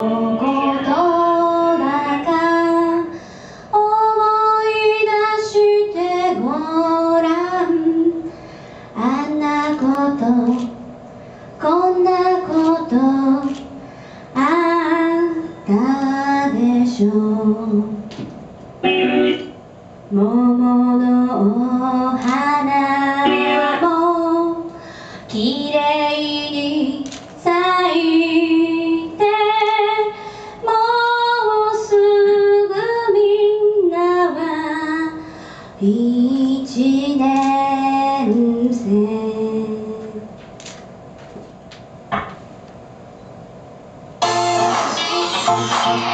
言葉か思い出してごらん。あんなことこんなことあったでしょう。桃のお花も Wow.